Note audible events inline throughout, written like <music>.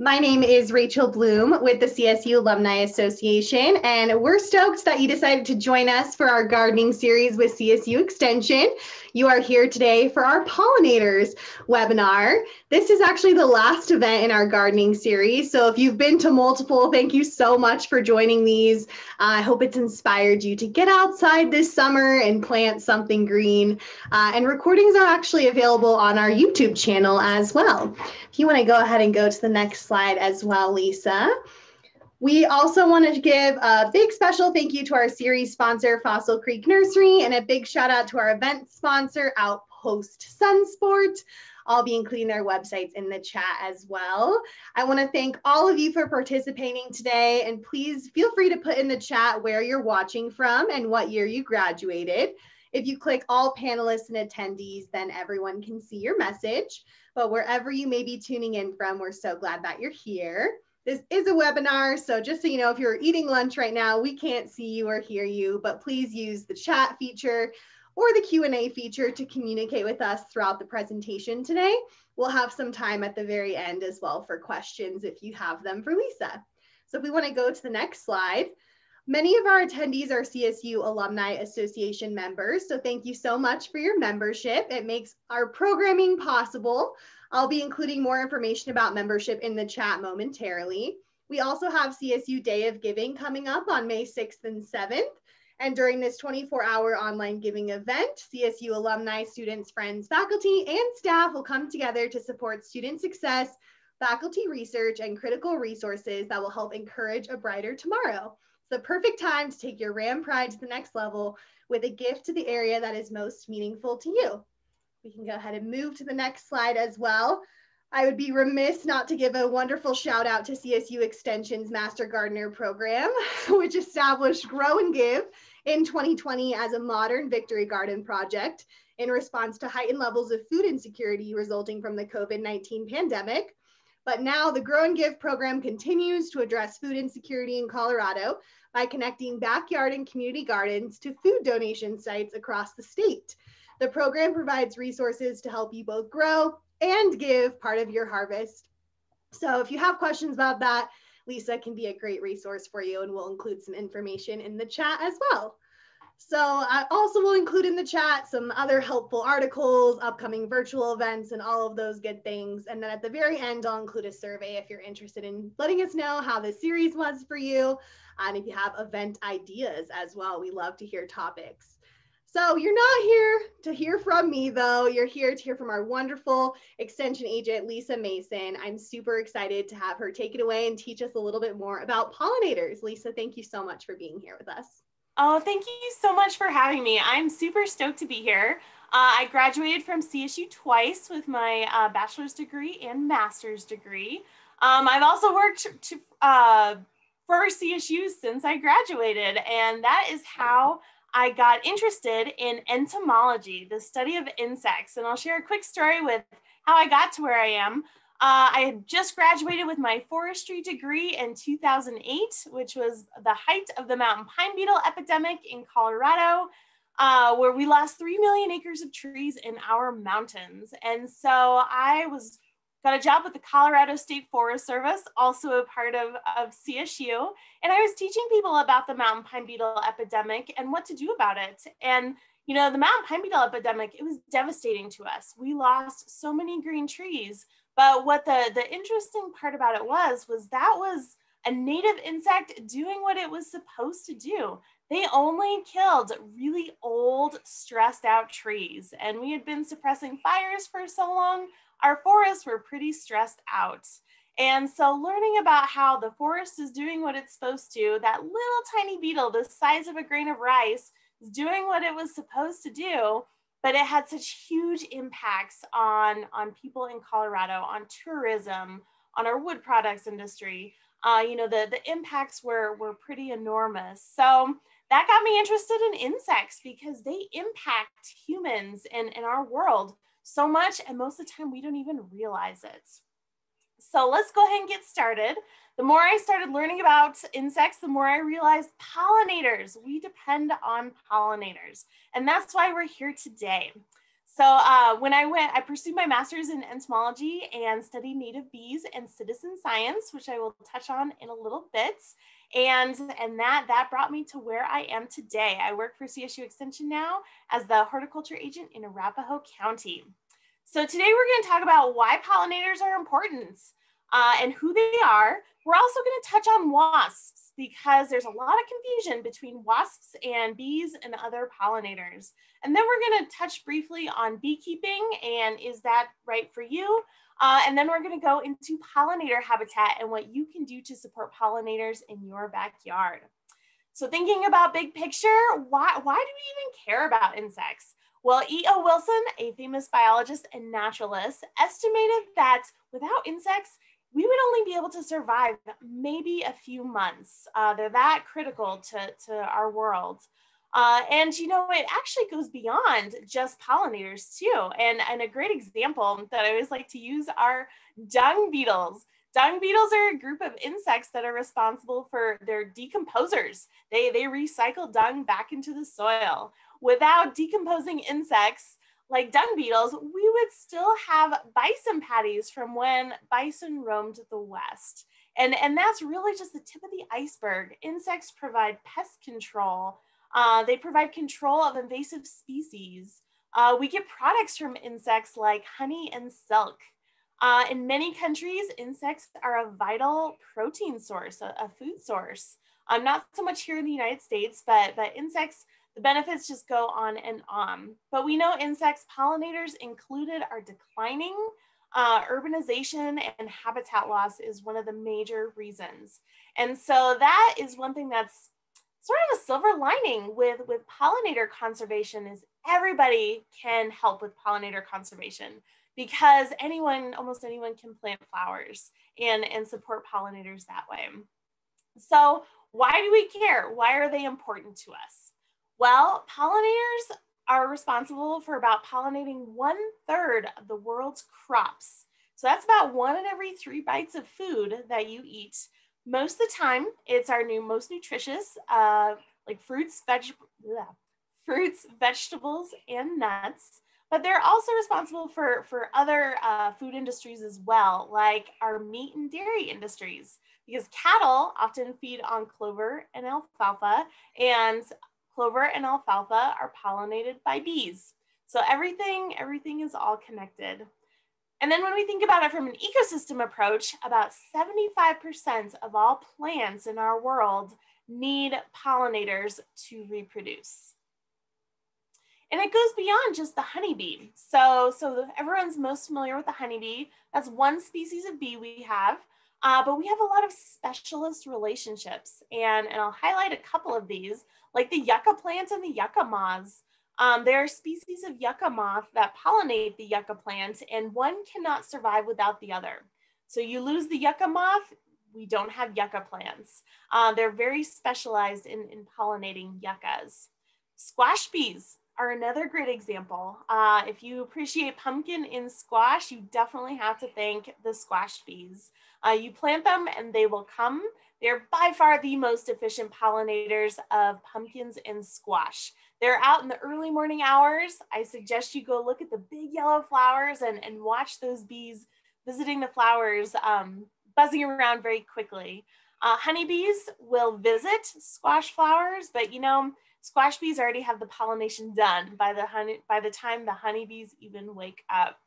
My name is Rachel Bloom with the CSU Alumni Association, and we're stoked that you decided to join us for our gardening series with CSU Extension. You are here today for our pollinators webinar. This is actually the last event in our gardening series. So if you've been to multiple, thank you so much for joining these. Uh, I hope it's inspired you to get outside this summer and plant something green. Uh, and recordings are actually available on our YouTube channel as well. If you want to go ahead and go to the next slide as well, Lisa. We also want to give a big special thank you to our series sponsor, Fossil Creek Nursery, and a big shout out to our event sponsor, Outpost Sunsport. I'll be including their websites in the chat as well. I want to thank all of you for participating today, and please feel free to put in the chat where you're watching from and what year you graduated. If you click all panelists and attendees, then everyone can see your message. But wherever you may be tuning in from, we're so glad that you're here. This is a webinar, so just so you know, if you're eating lunch right now, we can't see you or hear you, but please use the chat feature or the Q&A feature to communicate with us throughout the presentation today. We'll have some time at the very end as well for questions if you have them for Lisa. So if we wanna go to the next slide, Many of our attendees are CSU Alumni Association members, so thank you so much for your membership. It makes our programming possible. I'll be including more information about membership in the chat momentarily. We also have CSU Day of Giving coming up on May 6th and 7th. And during this 24 hour online giving event, CSU alumni, students, friends, faculty, and staff will come together to support student success, faculty research, and critical resources that will help encourage a brighter tomorrow. The perfect time to take your RAM Pride to the next level with a gift to the area that is most meaningful to you. We can go ahead and move to the next slide as well. I would be remiss not to give a wonderful shout out to CSU Extension's Master Gardener program, <laughs> which established Grow and Give in 2020 as a modern victory garden project in response to heightened levels of food insecurity resulting from the COVID-19 pandemic. But now the Grow and Give program continues to address food insecurity in Colorado by connecting backyard and community gardens to food donation sites across the state. The program provides resources to help you both grow and give part of your harvest. So if you have questions about that, Lisa can be a great resource for you and we'll include some information in the chat as well. So I also will include in the chat some other helpful articles, upcoming virtual events, and all of those good things. And then at the very end, I'll include a survey if you're interested in letting us know how the series was for you. And if you have event ideas as well, we love to hear topics. So you're not here to hear from me though. You're here to hear from our wonderful extension agent, Lisa Mason. I'm super excited to have her take it away and teach us a little bit more about pollinators. Lisa, thank you so much for being here with us. Oh, thank you so much for having me. I'm super stoked to be here. Uh, I graduated from CSU twice with my uh, bachelor's degree and master's degree. Um, I've also worked to, uh, for CSU since I graduated, and that is how I got interested in entomology, the study of insects. And I'll share a quick story with how I got to where I am. Uh, I had just graduated with my forestry degree in 2008, which was the height of the mountain pine beetle epidemic in Colorado, uh, where we lost 3 million acres of trees in our mountains. And so I was got a job with the Colorado State Forest Service, also a part of, of CSU. And I was teaching people about the mountain pine beetle epidemic and what to do about it. And, you know, the mountain pine beetle epidemic, it was devastating to us. We lost so many green trees. But what the, the interesting part about it was, was that was a native insect doing what it was supposed to do. They only killed really old, stressed out trees. And we had been suppressing fires for so long, our forests were pretty stressed out. And so learning about how the forest is doing what it's supposed to, that little tiny beetle the size of a grain of rice is doing what it was supposed to do, but it had such huge impacts on, on people in Colorado, on tourism, on our wood products industry. Uh, you know, the, the impacts were, were pretty enormous. So that got me interested in insects because they impact humans in, in our world so much, and most of the time we don't even realize it. So let's go ahead and get started. The more I started learning about insects, the more I realized pollinators, we depend on pollinators. And that's why we're here today. So uh, when I went, I pursued my master's in entomology and studied native bees and citizen science, which I will touch on in a little bit. And, and that, that brought me to where I am today. I work for CSU Extension now as the horticulture agent in Arapahoe County. So today we're going to talk about why pollinators are important uh, and who they are. We're also going to touch on wasps because there's a lot of confusion between wasps and bees and other pollinators. And then we're going to touch briefly on beekeeping and is that right for you? Uh, and then we're going to go into pollinator habitat and what you can do to support pollinators in your backyard. So thinking about big picture, why, why do we even care about insects? Well, E.O. Wilson, a famous biologist and naturalist, estimated that without insects, we would only be able to survive maybe a few months. Uh, they're that critical to, to our world. Uh, and you know, it actually goes beyond just pollinators too. And, and a great example that I always like to use are dung beetles. Dung beetles are a group of insects that are responsible for their decomposers. They, they recycle dung back into the soil. Without decomposing insects, like dung beetles, we would still have bison patties from when bison roamed the West. And, and that's really just the tip of the iceberg. Insects provide pest control. Uh, they provide control of invasive species. Uh, we get products from insects like honey and silk. Uh, in many countries, insects are a vital protein source, a, a food source. Um, not so much here in the United States, but, but insects the benefits just go on and on. But we know insects, pollinators included, are declining. Uh, urbanization and habitat loss is one of the major reasons. And so that is one thing that's sort of a silver lining with, with pollinator conservation is everybody can help with pollinator conservation because anyone, almost anyone can plant flowers and, and support pollinators that way. So why do we care? Why are they important to us? Well, pollinators are responsible for about pollinating one third of the world's crops. So that's about one in every three bites of food that you eat. Most of the time, it's our new most nutritious, uh, like fruits, veg fruits, vegetables, and nuts. But they're also responsible for, for other uh, food industries as well, like our meat and dairy industries, because cattle often feed on clover and alfalfa, and clover and alfalfa are pollinated by bees. So everything, everything is all connected. And then when we think about it from an ecosystem approach, about 75% of all plants in our world need pollinators to reproduce. And it goes beyond just the honeybee. So, so everyone's most familiar with the honeybee. That's one species of bee we have. Uh, but we have a lot of specialist relationships, and, and I'll highlight a couple of these, like the yucca plant and the yucca moths. Um, there are species of yucca moth that pollinate the yucca plant, and one cannot survive without the other. So you lose the yucca moth, we don't have yucca plants. Uh, they're very specialized in, in pollinating yuccas. Squash bees are another great example. Uh, if you appreciate pumpkin in squash, you definitely have to thank the squash bees. Uh, you plant them and they will come. They're by far the most efficient pollinators of pumpkins and squash. They're out in the early morning hours. I suggest you go look at the big yellow flowers and, and watch those bees visiting the flowers, um, buzzing around very quickly. Uh, honeybees will visit squash flowers, but you know, squash bees already have the pollination done by the honey by the time the honeybees even wake up.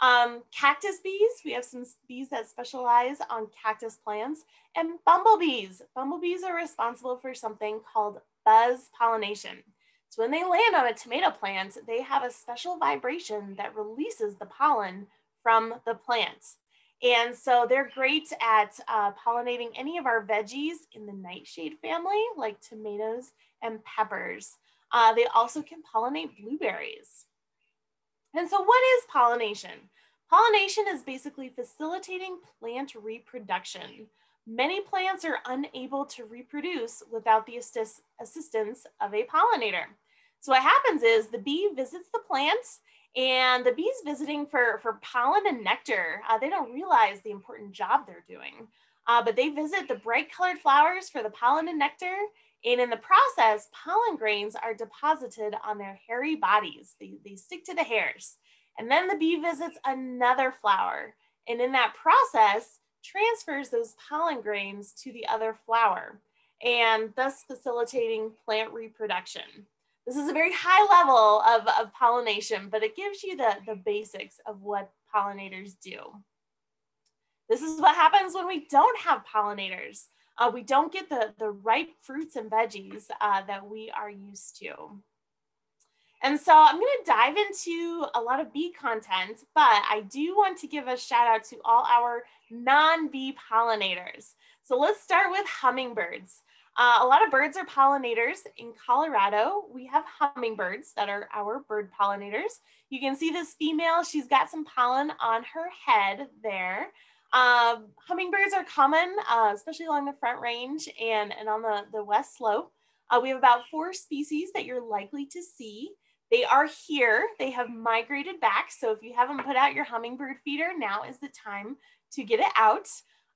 Um, cactus bees, we have some bees that specialize on cactus plants, and bumblebees. Bumblebees are responsible for something called buzz pollination. So when they land on a tomato plant, they have a special vibration that releases the pollen from the plant. And so they're great at uh, pollinating any of our veggies in the nightshade family, like tomatoes and peppers. Uh, they also can pollinate blueberries. And so what is pollination? Pollination is basically facilitating plant reproduction. Many plants are unable to reproduce without the assist assistance of a pollinator. So what happens is the bee visits the plant and the bees visiting for, for pollen and nectar. Uh, they don't realize the important job they're doing, uh, but they visit the bright colored flowers for the pollen and nectar And in the process, pollen grains are deposited on their hairy bodies. They, they stick to the hairs. And then the bee visits another flower. And in that process, transfers those pollen grains to the other flower and thus facilitating plant reproduction. This is a very high level of, of pollination, but it gives you the, the basics of what pollinators do. This is what happens when we don't have pollinators. Uh, we don't get the, the ripe fruits and veggies uh, that we are used to. And so I'm going to dive into a lot of bee content, but I do want to give a shout out to all our non-bee pollinators. So let's start with hummingbirds. Uh, a lot of birds are pollinators. In Colorado, we have hummingbirds that are our bird pollinators. You can see this female, she's got some pollen on her head there. Um, hummingbirds are common, uh, especially along the Front Range and, and on the, the west slope. Uh, we have about four species that you're likely to see. They are here. They have migrated back. So if you haven't put out your hummingbird feeder, now is the time to get it out.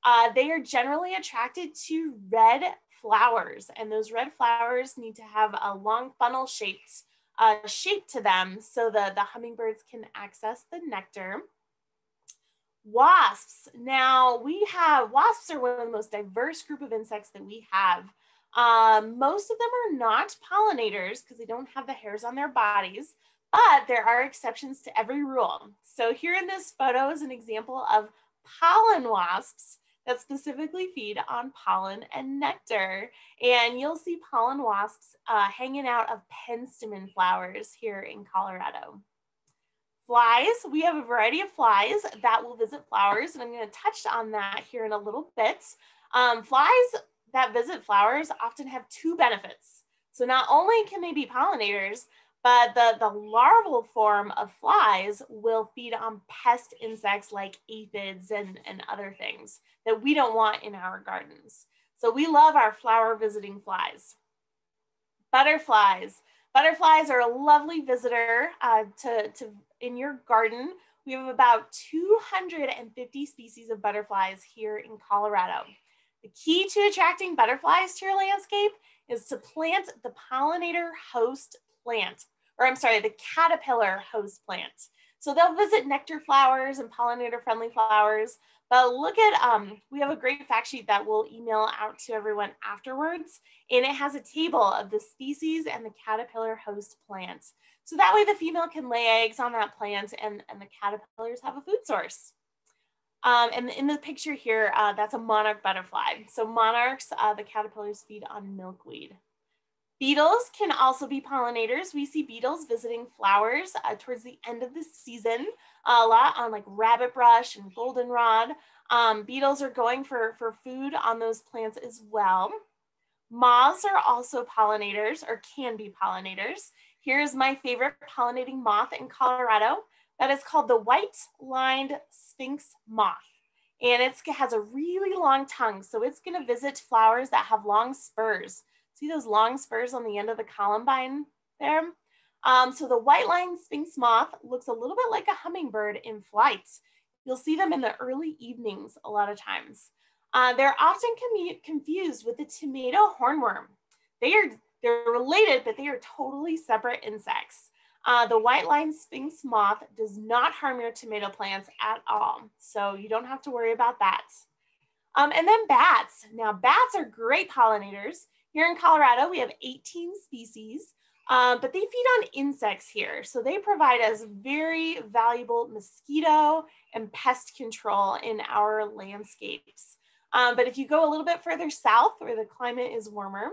Uh, they are generally attracted to red flowers and those red flowers need to have a long funnel shaped uh, shape to them so the, the hummingbirds can access the nectar. Wasps. Now we have, wasps are one of the most diverse group of insects that we have. Um, most of them are not pollinators because they don't have the hairs on their bodies, but there are exceptions to every rule. So here in this photo is an example of pollen wasps that specifically feed on pollen and nectar. And you'll see pollen wasps uh, hanging out of penstemon flowers here in Colorado. Flies, we have a variety of flies that will visit flowers, and I'm going to touch on that here in a little bit. Um, flies that visit flowers often have two benefits. So not only can they be pollinators, but the, the larval form of flies will feed on pest insects like aphids and, and other things that we don't want in our gardens. So we love our flower visiting flies. Butterflies. Butterflies are a lovely visitor uh, to, to in your garden. We have about 250 species of butterflies here in Colorado. The key to attracting butterflies to your landscape is to plant the pollinator host plant, or I'm sorry, the caterpillar host plant. So they'll visit nectar flowers and pollinator friendly flowers. But look at, um, we have a great fact sheet that we'll email out to everyone afterwards. And it has a table of the species and the caterpillar host plant. So that way the female can lay eggs on that plant and, and the caterpillars have a food source. Um, and in the picture here, uh, that's a monarch butterfly. So monarchs, uh, the caterpillars feed on milkweed. Beetles can also be pollinators. We see beetles visiting flowers uh, towards the end of the season, a lot on like rabbit brush and goldenrod. Um, beetles are going for, for food on those plants as well. Moths are also pollinators or can be pollinators. Here's my favorite pollinating moth in Colorado. That is called the white-lined sphinx moth. And it has a really long tongue. So it's gonna visit flowers that have long spurs. See those long spurs on the end of the columbine there? Um, so the white-lined sphinx moth looks a little bit like a hummingbird in flight. You'll see them in the early evenings a lot of times. Uh, they're often confused with the tomato hornworm. They are they're related, but they are totally separate insects. Uh, the white-lined sphinx moth does not harm your tomato plants at all. So you don't have to worry about that. Um, and then bats. Now bats are great pollinators. Here in Colorado, we have 18 species, um, but they feed on insects here. So they provide us very valuable mosquito and pest control in our landscapes. Um, but if you go a little bit further south where the climate is warmer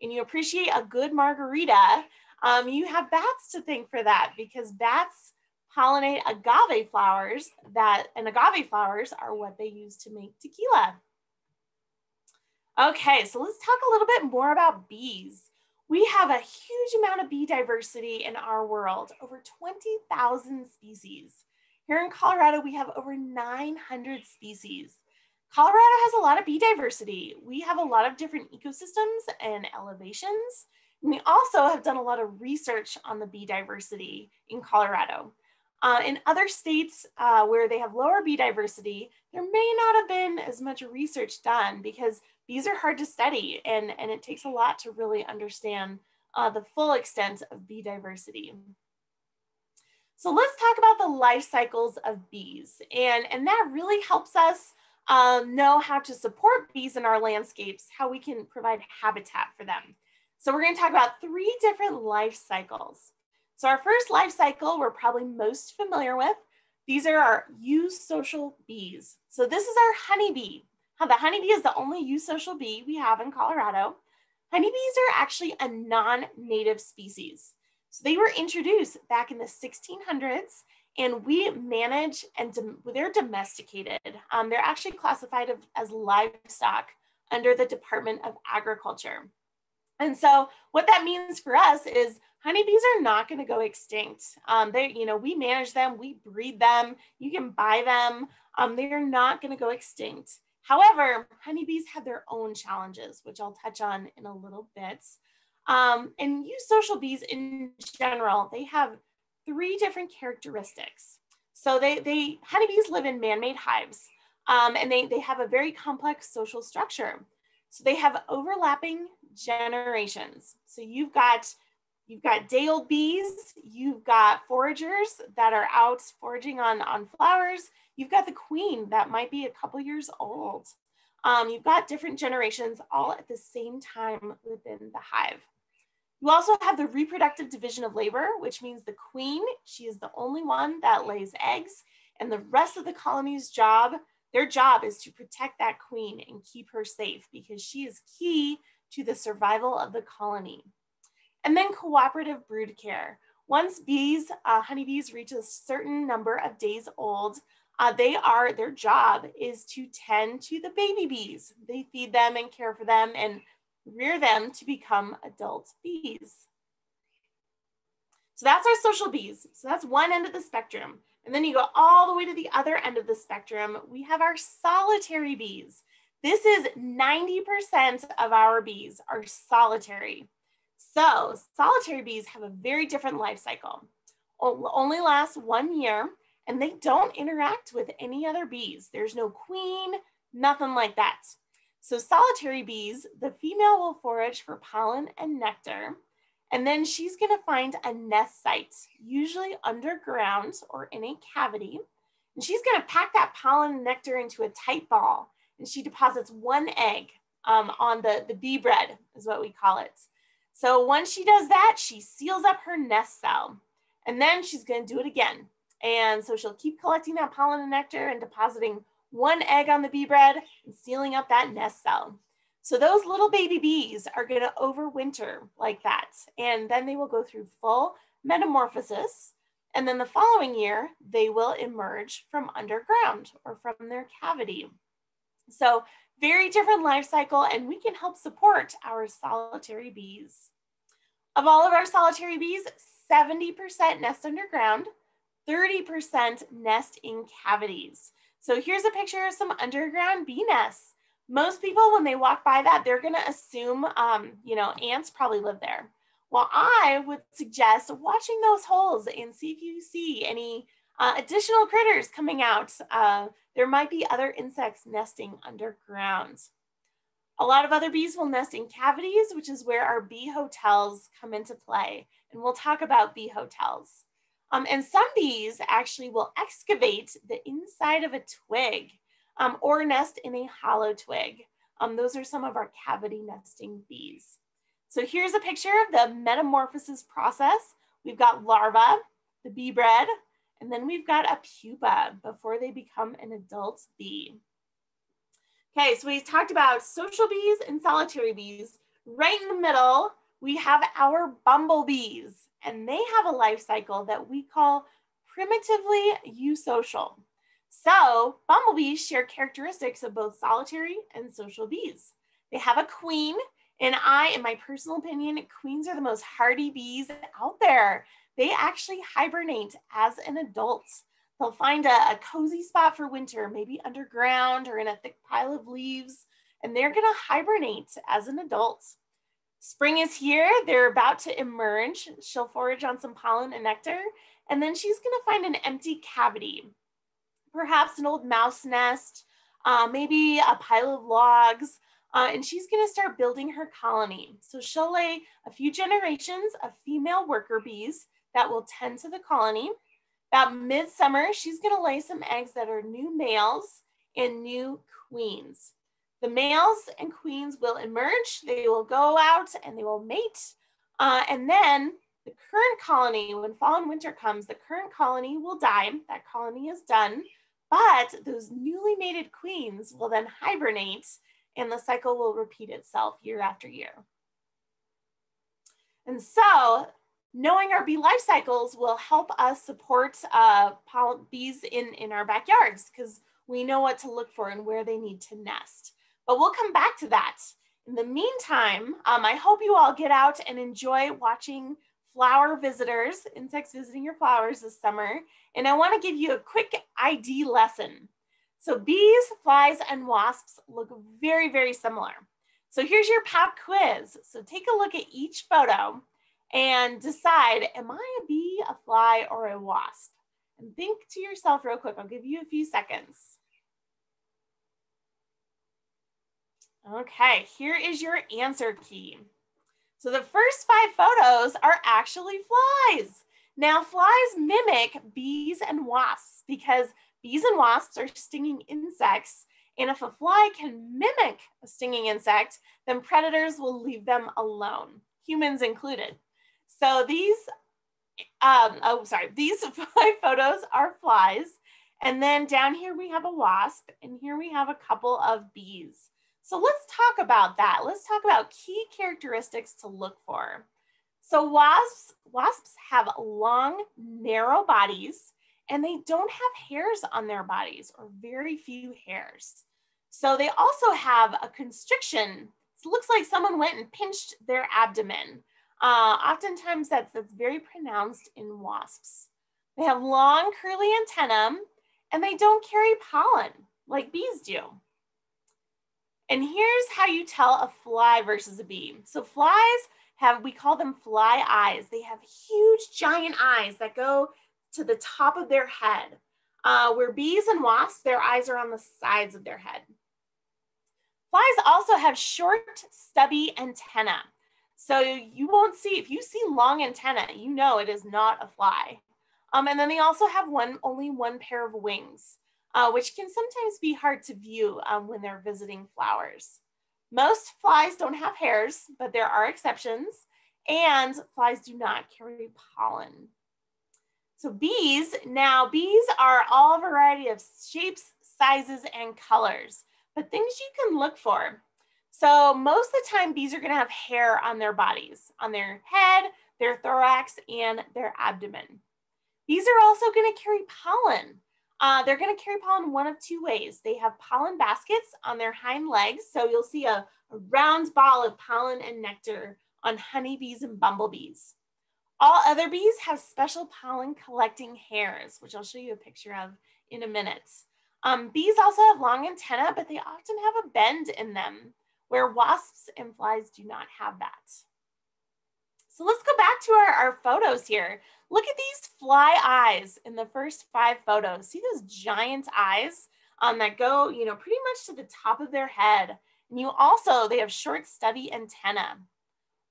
and you appreciate a good margarita, um, you have bats to thank for that because bats pollinate agave flowers that and agave flowers are what they use to make tequila. Okay, so let's talk a little bit more about bees. We have a huge amount of bee diversity in our world, over 20,000 species. Here in Colorado, we have over 900 species. Colorado has a lot of bee diversity. We have a lot of different ecosystems and elevations. And we also have done a lot of research on the bee diversity in Colorado. Uh, in other states uh, where they have lower bee diversity, there may not have been as much research done because bees are hard to study and, and it takes a lot to really understand uh, the full extent of bee diversity. So let's talk about the life cycles of bees. And, and that really helps us um, know how to support bees in our landscapes, how we can provide habitat for them. So we're gonna talk about three different life cycles. So our first life cycle we're probably most familiar with. These are our eusocial bees. So this is our honeybee. The honeybee is the only eusocial bee we have in Colorado. Honeybees are actually a non-native species. So they were introduced back in the 1600s and we manage and they're domesticated. Um, they're actually classified as livestock under the Department of Agriculture. And so what that means for us is honeybees are not going to go extinct. Um, they, you know, we manage them, we breed them, you can buy them. Um, they are not going to go extinct. However, honeybees have their own challenges, which I'll touch on in a little bit. Um, and social bees in general, they have three different characteristics. So they, they honeybees live in man-made hives, um, and they, they have a very complex social structure. So they have overlapping generations. So you've got you've got day old bees, you've got foragers that are out foraging on, on flowers, you've got the queen that might be a couple years old. Um, you've got different generations all at the same time within the hive. You also have the reproductive division of labor, which means the queen, she is the only one that lays eggs, and the rest of the colony's job, their job is to protect that queen and keep her safe because she is key to the survival of the colony. And then cooperative brood care. Once bees, uh, honeybees reach a certain number of days old, uh, they are, their job is to tend to the baby bees. They feed them and care for them and rear them to become adult bees. So that's our social bees. So that's one end of the spectrum. And then you go all the way to the other end of the spectrum. We have our solitary bees. This is 90% of our bees are solitary. So solitary bees have a very different life cycle. Only lasts one year and they don't interact with any other bees. There's no queen, nothing like that. So solitary bees, the female will forage for pollen and nectar, and then she's gonna find a nest site, usually underground or in a cavity. And she's gonna pack that pollen and nectar into a tight ball, and she deposits one egg um, on the, the bee bread, is what we call it. So once she does that, she seals up her nest cell and then she's to do it again. And so she'll keep collecting that pollen and nectar and depositing one egg on the bee bread and sealing up that nest cell. So those little baby bees are going to overwinter like that. And then they will go through full metamorphosis. And then the following year, they will emerge from underground or from their cavity. So very different life cycle and we can help support our solitary bees. Of all of our solitary bees, 70% nest underground, 30% nest in cavities. So here's a picture of some underground bee nests. Most people, when they walk by that, they're gonna assume, um, you know, ants probably live there. Well, I would suggest watching those holes and see if you see any uh, additional critters coming out. Uh, there might be other insects nesting underground. A lot of other bees will nest in cavities, which is where our bee hotels come into play. And we'll talk about bee hotels. Um, and some bees actually will excavate the inside of a twig um, or nest in a hollow twig. Um, those are some of our cavity nesting bees. So here's a picture of the metamorphosis process. We've got larva, the bee bread, and then we've got a pupa before they become an adult bee. Okay, so we talked about social bees and solitary bees. Right in the middle, we have our bumblebees, and they have a life cycle that we call primitively eusocial. So bumblebees share characteristics of both solitary and social bees. They have a queen, and I, in my personal opinion, queens are the most hardy bees out there they actually hibernate as an adult. They'll find a, a cozy spot for winter, maybe underground or in a thick pile of leaves, and they're gonna hibernate as an adult. Spring is here, they're about to emerge. She'll forage on some pollen and nectar, and then she's gonna find an empty cavity, perhaps an old mouse nest, uh, maybe a pile of logs, uh, and she's going to start building her colony. So she'll lay a few generations of female worker bees that will tend to the colony. About midsummer, she's going to lay some eggs that are new males and new queens. The males and queens will emerge, they will go out and they will mate. Uh, and then the current colony, when fall and winter comes, the current colony will die. That colony is done. But those newly mated queens will then hibernate and the cycle will repeat itself year after year. And so knowing our bee life cycles will help us support uh, bees in, in our backyards because we know what to look for and where they need to nest. But we'll come back to that. In the meantime, um, I hope you all get out and enjoy watching flower visitors, insects visiting your flowers this summer. And I wanna give you a quick ID lesson. So bees, flies, and wasps look very, very similar. So here's your pop quiz. So take a look at each photo and decide, am I a bee, a fly, or a wasp? And think to yourself real quick. I'll give you a few seconds. Okay, here is your answer key. So the first five photos are actually flies. Now flies mimic bees and wasps because bees and wasps are stinging insects. And if a fly can mimic a stinging insect, then predators will leave them alone, humans included. So these, um, oh, sorry, <laughs> these five photos are flies. And then down here we have a wasp, and here we have a couple of bees. So let's talk about that. Let's talk about key characteristics to look for. So wasps, wasps have long, narrow bodies and they don't have hairs on their bodies or very few hairs. So they also have a constriction. It looks like someone went and pinched their abdomen. Uh, oftentimes that's, that's very pronounced in wasps. They have long curly antennae and they don't carry pollen like bees do. And here's how you tell a fly versus a bee. So flies have, we call them fly eyes. They have huge giant eyes that go to the top of their head. Uh, where bees and wasps, their eyes are on the sides of their head. Flies also have short, stubby antenna. So you won't see, if you see long antenna, you know it is not a fly. Um, and then they also have one, only one pair of wings, uh, which can sometimes be hard to view um, when they're visiting flowers. Most flies don't have hairs, but there are exceptions, and flies do not carry pollen. So bees, now bees are all a variety of shapes, sizes, and colors, but things you can look for. So most of the time, bees are gonna have hair on their bodies, on their head, their thorax, and their abdomen. Bees are also gonna carry pollen. Uh, they're gonna carry pollen one of two ways. They have pollen baskets on their hind legs. So you'll see a, a round ball of pollen and nectar on honeybees and bumblebees. All other bees have special pollen collecting hairs, which I'll show you a picture of in a minute. Um, bees also have long antennae, but they often have a bend in them where wasps and flies do not have that. So let's go back to our, our photos here. Look at these fly eyes in the first five photos. See those giant eyes um, that go, you know, pretty much to the top of their head. And you also, they have short stubby antenna.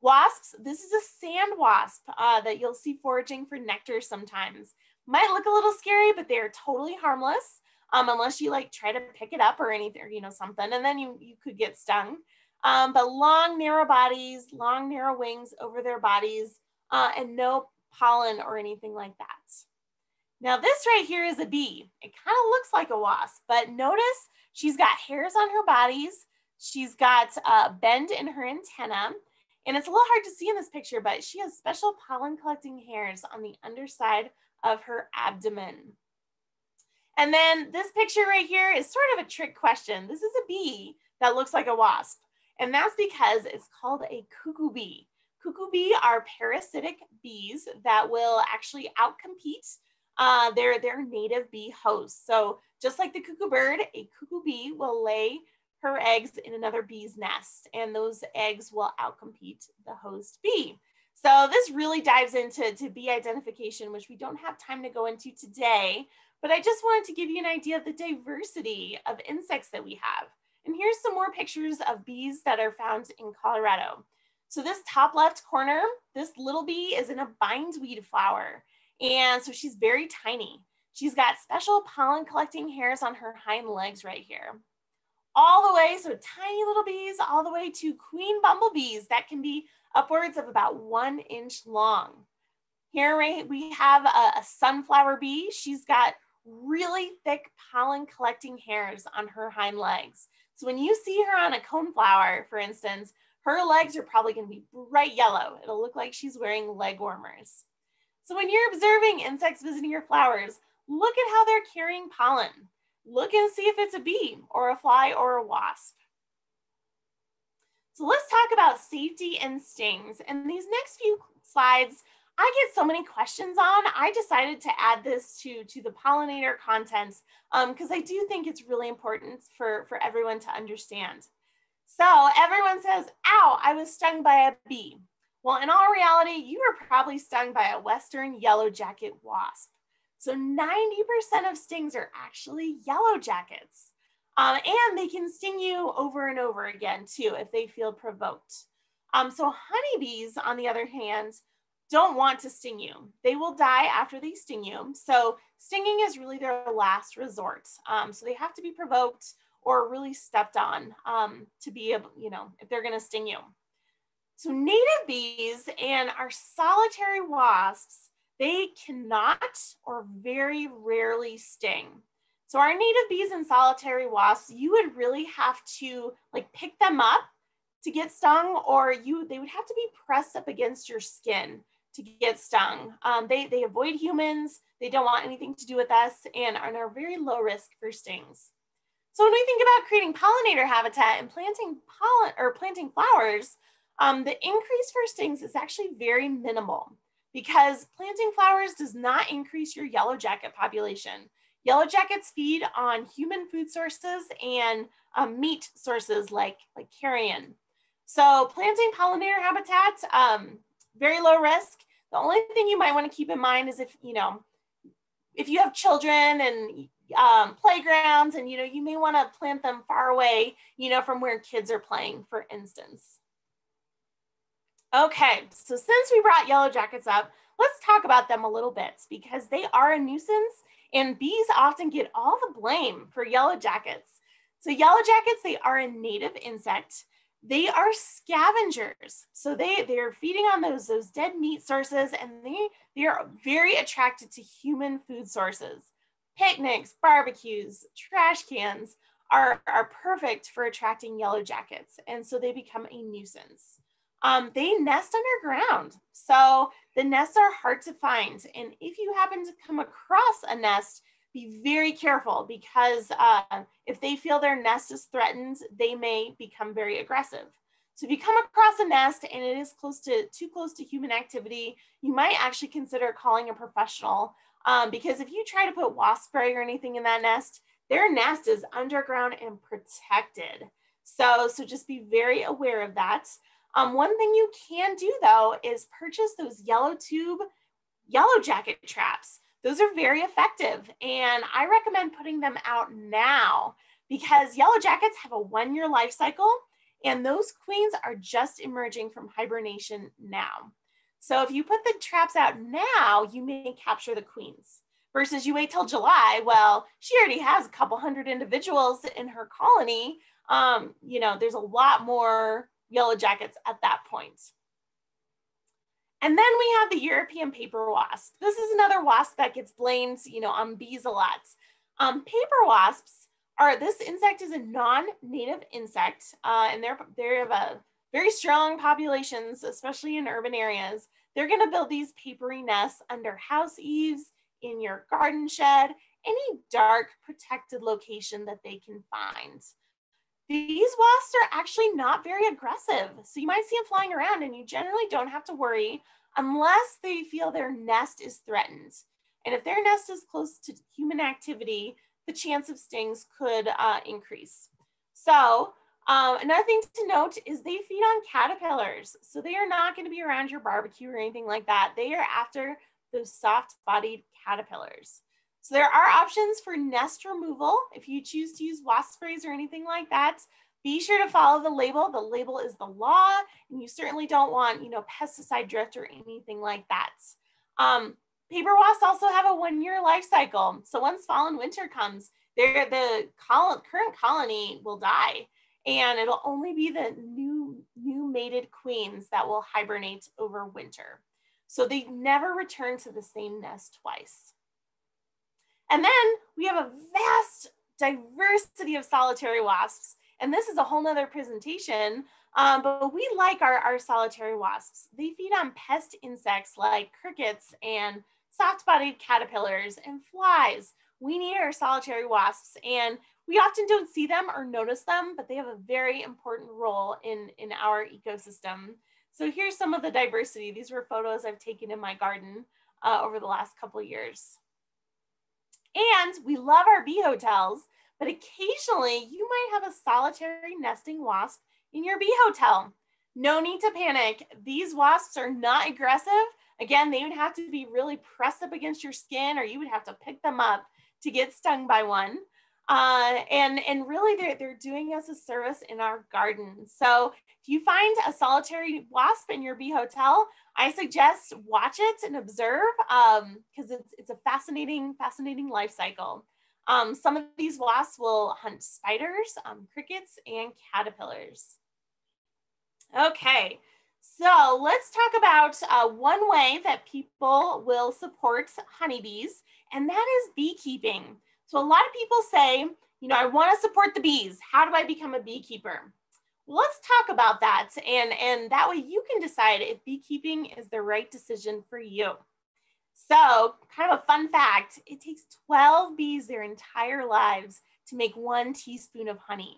Wasps, this is a sand wasp uh, that you'll see foraging for nectar sometimes. Might look a little scary, but they're totally harmless um, unless you like try to pick it up or anything, or, you know, something, and then you, you could get stung. Um, but long, narrow bodies, long, narrow wings over their bodies, uh, and no pollen or anything like that. Now this right here is a bee. It kind of looks like a wasp, but notice she's got hairs on her bodies. She's got a bend in her antenna. And it's a little hard to see in this picture, but she has special pollen collecting hairs on the underside of her abdomen. And then this picture right here is sort of a trick question. This is a bee that looks like a wasp. And that's because it's called a cuckoo bee. Cuckoo bee are parasitic bees that will actually outcompete uh, their, their native bee host. So just like the cuckoo bird, a cuckoo bee will lay her eggs in another bee's nest, and those eggs will outcompete the host bee. So this really dives into to bee identification, which we don't have time to go into today, but I just wanted to give you an idea of the diversity of insects that we have. And here's some more pictures of bees that are found in Colorado. So this top left corner, this little bee is in a bindweed flower. And so she's very tiny. She's got special pollen collecting hairs on her hind legs right here. All the way, so tiny little bees, all the way to queen bumblebees that can be upwards of about one inch long. Here right, we have a, a sunflower bee. She's got really thick pollen collecting hairs on her hind legs. So when you see her on a coneflower, for instance, her legs are probably gonna be bright yellow. It'll look like she's wearing leg warmers. So when you're observing insects visiting your flowers, look at how they're carrying pollen. Look and see if it's a bee or a fly or a wasp. So let's talk about safety and stings. And these next few slides, I get so many questions on, I decided to add this to, to the pollinator contents because um, I do think it's really important for, for everyone to understand. So everyone says, ow, I was stung by a bee. Well, in all reality, you were probably stung by a Western yellow jacket wasp. So 90% of stings are actually yellow jackets. Um, and they can sting you over and over again too if they feel provoked. Um, so honeybees, on the other hand, don't want to sting you. They will die after they sting you. So stinging is really their last resort. Um, so they have to be provoked or really stepped on um, to be able, you know, if they're gonna sting you. So native bees and our solitary wasps, they cannot or very rarely sting. So our native bees and solitary wasps, you would really have to like pick them up to get stung or you they would have to be pressed up against your skin to get stung. Um, they, they avoid humans, they don't want anything to do with us and are very low risk for stings. So when we think about creating pollinator habitat and planting pollen or planting flowers, um, the increase for stings is actually very minimal because planting flowers does not increase your yellow jacket population. Yellow jackets feed on human food sources and um, meat sources like, like carrion. So planting pollinator habitat, um, very low risk. The only thing you might want to keep in mind is if, you know, if you have children and um, playgrounds and, you know, you may want to plant them far away, you know, from where kids are playing, for instance. Okay, so since we brought yellow jackets up, let's talk about them a little bit because they are a nuisance and bees often get all the blame for yellow jackets. So yellow jackets, they are a native insect. They are scavengers. So they, they're feeding on those, those dead meat sources and they, they are very attracted to human food sources. Picnics, barbecues, trash cans are, are perfect for attracting yellow jackets. And so they become a nuisance. Um, they nest underground. So the nests are hard to find. And if you happen to come across a nest, be very careful because uh, if they feel their nest is threatened, they may become very aggressive. So if you come across a nest and it is close to too close to human activity, you might actually consider calling a professional um, because if you try to put wasp spray or anything in that nest, their nest is underground and protected. So, so just be very aware of that. Um, one thing you can do though is purchase those yellow tube yellow jacket traps. Those are very effective and I recommend putting them out now because yellow jackets have a one year life cycle and those queens are just emerging from hibernation now. So if you put the traps out now, you may capture the queens versus you wait till July. Well, she already has a couple hundred individuals in her colony. Um, you know, there's a lot more yellow jackets at that point. And then we have the European paper wasp. This is another wasp that gets blamed, you know, on bees a lot. Um, paper wasps are, this insect is a non-native insect uh, and they're, they have a very strong populations, especially in urban areas. They're gonna build these papery nests under house eaves, in your garden shed, any dark protected location that they can find. These wasps are actually not very aggressive. So you might see them flying around and you generally don't have to worry unless they feel their nest is threatened. And if their nest is close to human activity, the chance of stings could uh, increase. So um, another thing to note is they feed on caterpillars. So they are not gonna be around your barbecue or anything like that. They are after those soft bodied caterpillars. So there are options for nest removal if you choose to use wasp sprays or anything like that. Be sure to follow the label. The label is the law, and you certainly don't want, you know, pesticide drift or anything like that. Um, paper wasps also have a one-year life cycle. So once fall and winter comes, the col current colony will die, and it'll only be the new new mated queens that will hibernate over winter. So they never return to the same nest twice. And then we have a vast diversity of solitary wasps. And this is a whole nother presentation, um, but we like our, our solitary wasps. They feed on pest insects like crickets and soft-bodied caterpillars and flies. We need our solitary wasps and we often don't see them or notice them, but they have a very important role in, in our ecosystem. So here's some of the diversity. These were photos I've taken in my garden uh, over the last couple years. And we love our bee hotels, but occasionally you might have a solitary nesting wasp in your bee hotel. No need to panic. These wasps are not aggressive. Again, they would have to be really pressed up against your skin or you would have to pick them up to get stung by one. Uh, and, and really they're, they're doing us a service in our garden. So if you find a solitary wasp in your bee hotel, I suggest watch it and observe because um, it's, it's a fascinating, fascinating life cycle. Um, some of these wasps will hunt spiders, um, crickets, and caterpillars. Okay, so let's talk about uh, one way that people will support honeybees, and that is beekeeping. So a lot of people say, you know, I want to support the bees. How do I become a beekeeper? Well, let's talk about that. And, and that way you can decide if beekeeping is the right decision for you. So kind of a fun fact, it takes 12 bees their entire lives to make one teaspoon of honey.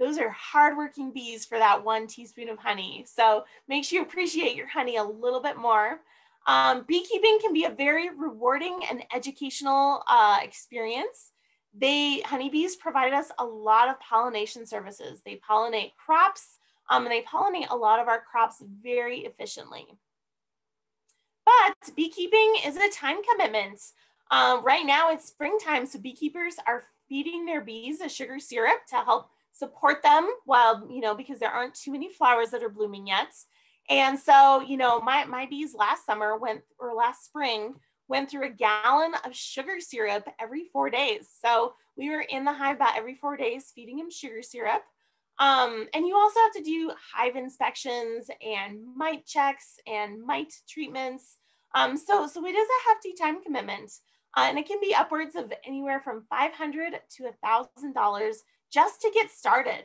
Those are hardworking bees for that one teaspoon of honey. So make sure you appreciate your honey a little bit more. Um, beekeeping can be a very rewarding and educational uh, experience. They honeybees provide us a lot of pollination services. They pollinate crops um, and they pollinate a lot of our crops very efficiently. But beekeeping is a time commitment. Um, right now it's springtime, so beekeepers are feeding their bees a sugar syrup to help support them while, you know, because there aren't too many flowers that are blooming yet. And so, you know, my, my bees last summer went, or last spring, went through a gallon of sugar syrup every four days. So we were in the hive about every four days feeding them sugar syrup. Um, and you also have to do hive inspections and mite checks and mite treatments. Um, so, so it is a hefty time commitment. Uh, and it can be upwards of anywhere from 500 to $1,000 just to get started.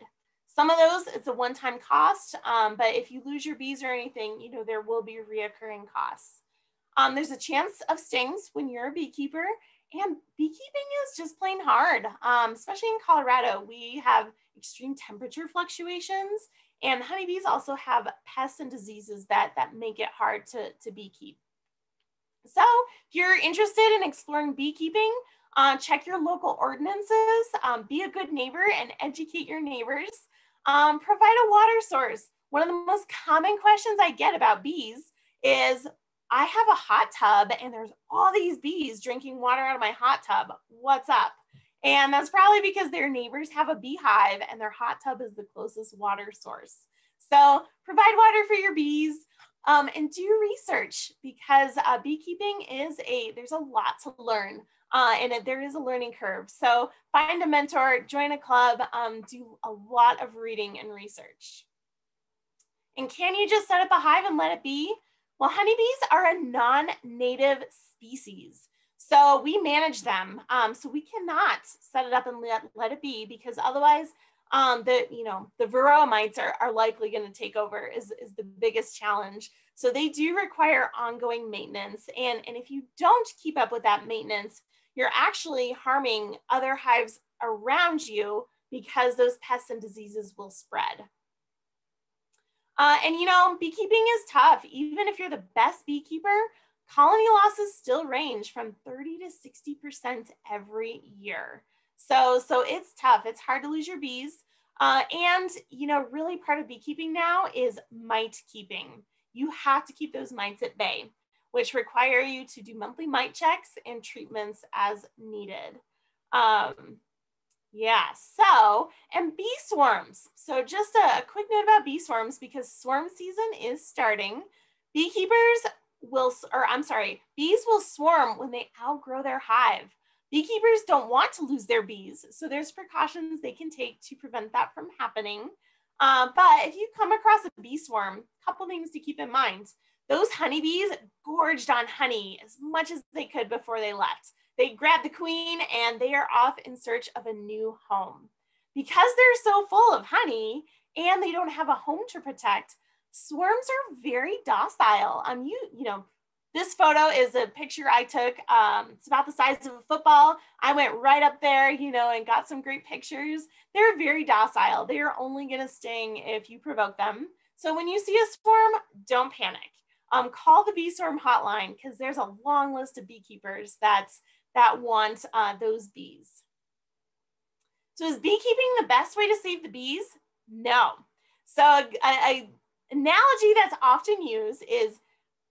Some of those, it's a one-time cost, um, but if you lose your bees or anything, you know, there will be reoccurring costs. Um, there's a chance of stings when you're a beekeeper and beekeeping is just plain hard, um, especially in Colorado. We have extreme temperature fluctuations and honeybees also have pests and diseases that, that make it hard to, to beekeep. So if you're interested in exploring beekeeping, uh, check your local ordinances, um, be a good neighbor and educate your neighbors. Um, provide a water source. One of the most common questions I get about bees is I have a hot tub and there's all these bees drinking water out of my hot tub. What's up? And that's probably because their neighbors have a beehive and their hot tub is the closest water source. So provide water for your bees um, and do research because uh, beekeeping is a, there's a lot to learn uh, and it, there is a learning curve. So find a mentor, join a club, um, do a lot of reading and research. And can you just set up a hive and let it be? Well, honeybees are a non-native species. So we manage them. Um, so we cannot set it up and let, let it be because otherwise um, the, you know, the varroa mites are, are likely going to take over is, is the biggest challenge. So they do require ongoing maintenance. And, and if you don't keep up with that maintenance, you're actually harming other hives around you because those pests and diseases will spread. Uh, and you know, beekeeping is tough. Even if you're the best beekeeper, colony losses still range from 30 to 60% every year. So, so it's tough. It's hard to lose your bees. Uh, and, you know, really part of beekeeping now is mite keeping. You have to keep those mites at bay. Which require you to do monthly mite checks and treatments as needed. Um, yeah, so, and bee swarms. So just a, a quick note about bee swarms because swarm season is starting. Beekeepers will, or I'm sorry, bees will swarm when they outgrow their hive. Beekeepers don't want to lose their bees, so there's precautions they can take to prevent that from happening. Uh, but if you come across a bee swarm, a couple things to keep in mind. Those honeybees gorged on honey as much as they could before they left. They grab the queen and they are off in search of a new home. Because they're so full of honey and they don't have a home to protect, swarms are very docile. Um, you, you know, this photo is a picture I took. Um, it's about the size of a football. I went right up there, you know, and got some great pictures. They're very docile. They are only going to sting if you provoke them. So when you see a swarm, don't panic. Um, call the bee swarm hotline because there's a long list of beekeepers that's that want uh, those bees. So is beekeeping the best way to save the bees? No. So a, a analogy that's often used is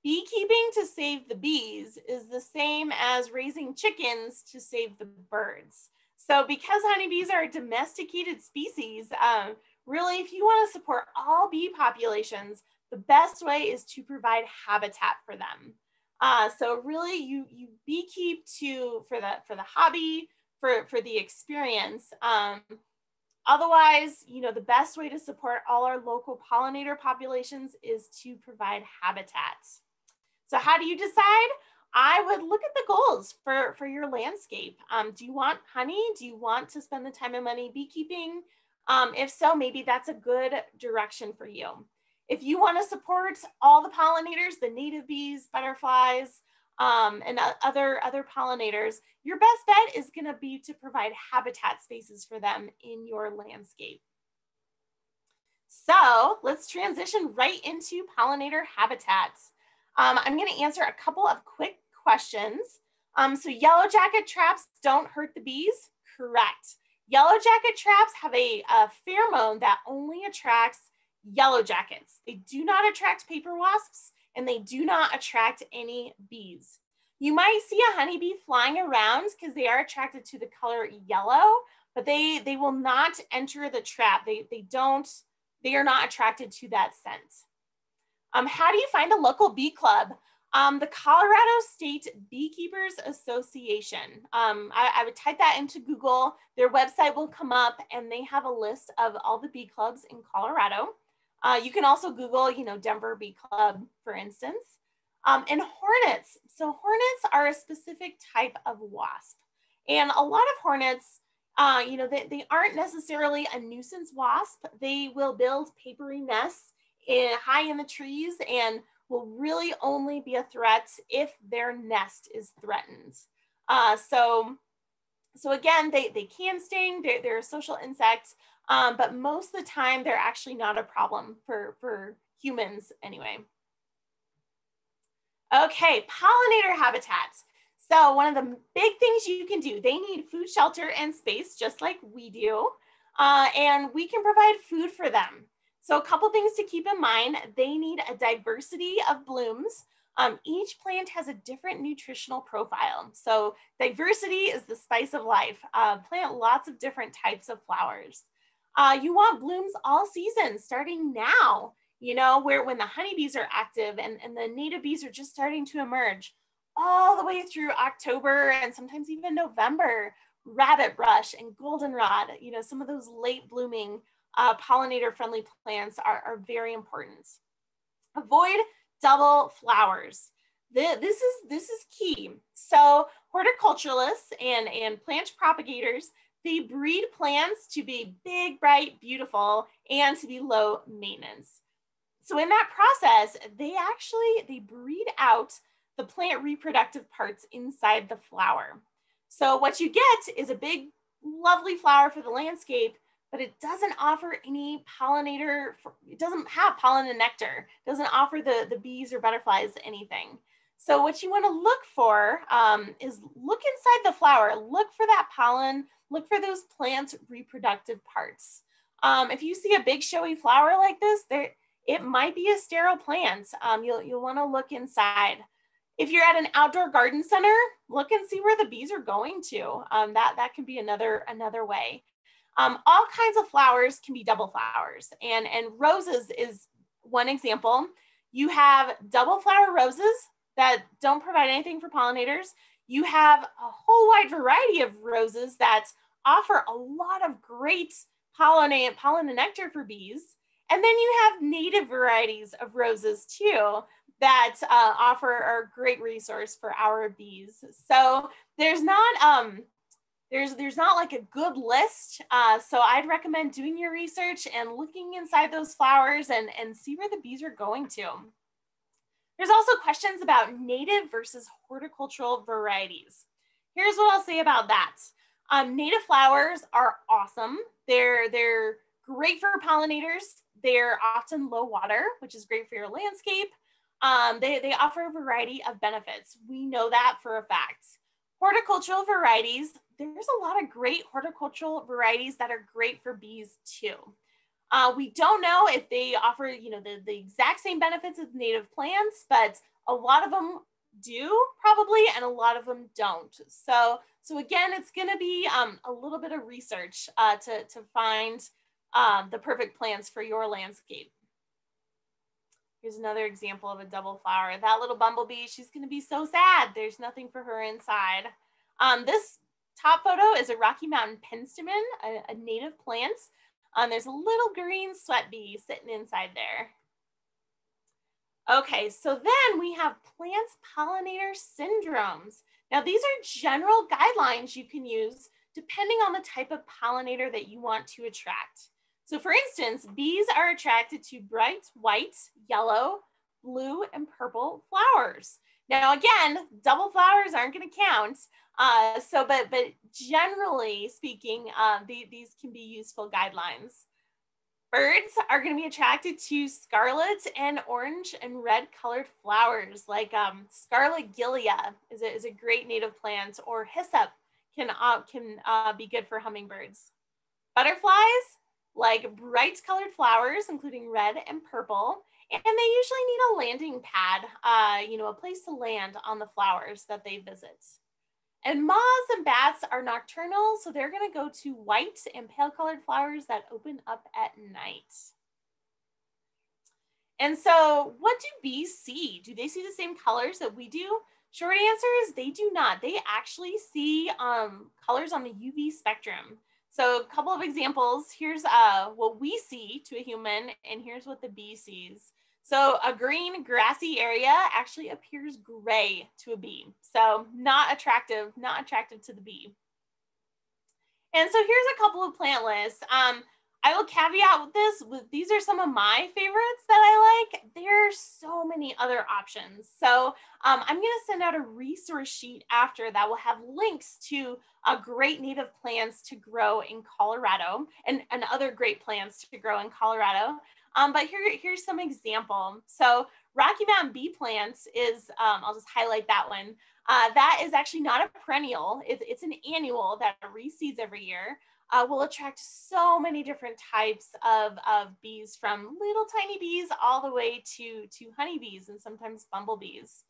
beekeeping to save the bees is the same as raising chickens to save the birds. So because honeybees are a domesticated species, um, really if you want to support all bee populations, the best way is to provide habitat for them. Uh, so really you, you beekeep to, for the, for the hobby, for, for the experience. Um, otherwise, you know, the best way to support all our local pollinator populations is to provide habitats. So how do you decide? I would look at the goals for, for your landscape. Um, do you want honey? Do you want to spend the time and money beekeeping? Um, if so, maybe that's a good direction for you. If you want to support all the pollinators, the native bees, butterflies, um, and other, other pollinators, your best bet is going to be to provide habitat spaces for them in your landscape. So let's transition right into pollinator habitats. Um, I'm going to answer a couple of quick questions. Um, so yellow jacket traps don't hurt the bees? Correct. Yellow jacket traps have a, a pheromone that only attracts yellow jackets. They do not attract paper wasps and they do not attract any bees. You might see a honeybee flying around because they are attracted to the color yellow, but they, they will not enter the trap. They, they don't, they are not attracted to that scent. Um, how do you find a local bee club? Um, the Colorado State Beekeepers Association. Um, I, I, would type that into Google. Their website will come up and they have a list of all the bee clubs in Colorado. Uh, you can also Google, you know, Denver Bee Club, for instance. Um, and hornets. So hornets are a specific type of wasp. And a lot of hornets, uh, you know, they, they aren't necessarily a nuisance wasp. They will build papery nests in, high in the trees and will really only be a threat if their nest is threatened. Uh, so, so again, they, they can sting, they're, they're a social insect, um, but most of the time they're actually not a problem for, for humans anyway. Okay, pollinator habitats. So one of the big things you can do, they need food, shelter, and space just like we do. Uh, and we can provide food for them. So a couple things to keep in mind, they need a diversity of blooms. Um, each plant has a different nutritional profile. So diversity is the spice of life. Uh, plant lots of different types of flowers. Uh, you want blooms all season, starting now, you know, where when the honeybees are active and, and the native bees are just starting to emerge all the way through October and sometimes even November, rabbit brush and goldenrod, you know, some of those late blooming uh, pollinator friendly plants are, are very important. Avoid double flowers. This is this is key. So horticulturalists and, and plant propagators, they breed plants to be big, bright, beautiful, and to be low maintenance. So in that process, they actually, they breed out the plant reproductive parts inside the flower. So what you get is a big, lovely flower for the landscape, but it doesn't offer any pollinator, it doesn't have pollen and nectar, doesn't offer the, the bees or butterflies anything. So what you wanna look for um, is look inside the flower, look for that pollen, look for those plant reproductive parts. Um, if you see a big showy flower like this, there, it might be a sterile plant. Um, you'll, you'll wanna look inside. If you're at an outdoor garden center, look and see where the bees are going to. Um, that, that can be another, another way. Um, all kinds of flowers can be double flowers and, and roses is one example. You have double flower roses that don't provide anything for pollinators. You have a whole wide variety of roses that offer a lot of great pollen and pollen and nectar for bees. And then you have native varieties of roses too that uh, offer a great resource for our bees. So there's not um, there's there's not like a good list. Uh, so I'd recommend doing your research and looking inside those flowers and and see where the bees are going to. There's also questions about native versus horticultural varieties. Here's what I'll say about that. Um, native flowers are awesome. They're, they're great for pollinators. They're often low water, which is great for your landscape. Um, they, they offer a variety of benefits. We know that for a fact. Horticultural varieties, there's a lot of great horticultural varieties that are great for bees too. Uh, we don't know if they offer, you know, the, the exact same benefits as native plants, but a lot of them do probably, and a lot of them don't. So, so again, it's going to be um, a little bit of research uh, to, to find um, the perfect plants for your landscape. Here's another example of a double flower. That little bumblebee, she's going to be so sad. There's nothing for her inside. Um, this top photo is a Rocky Mountain penstemon, a, a native plant. Um, there's a little green sweat bee sitting inside there. Okay, so then we have plants pollinator syndromes. Now these are general guidelines you can use depending on the type of pollinator that you want to attract. So for instance, bees are attracted to bright white, yellow, blue, and purple flowers. Now again, double flowers aren't gonna count. Uh, so, but, but generally speaking, uh, the, these can be useful guidelines. Birds are going to be attracted to scarlet and orange and red colored flowers like um, scarlet gilia is a, is a great native plant or hyssop can, uh, can uh, be good for hummingbirds. Butterflies like bright colored flowers, including red and purple, and they usually need a landing pad, uh, you know, a place to land on the flowers that they visit. And moths and bats are nocturnal, so they're gonna go to white and pale colored flowers that open up at night. And so what do bees see? Do they see the same colors that we do? Short answer is they do not. They actually see um, colors on the UV spectrum. So a couple of examples, here's uh, what we see to a human and here's what the bee sees. So a green grassy area actually appears gray to a bee. So not attractive, not attractive to the bee. And so here's a couple of plant lists. Um, I will caveat with this, with, these are some of my favorites that I like. There are so many other options. So um, I'm gonna send out a resource sheet after that will have links to uh, great native plants to grow in Colorado and, and other great plants to grow in Colorado. Um, but here, here's some example. So Rocky Mountain bee plants is, um, I'll just highlight that one. Uh, that is actually not a perennial, it's, an annual that reseeds every year. Uh, will attract so many different types of, of bees from little tiny bees all the way to, to honeybees and sometimes bumblebees.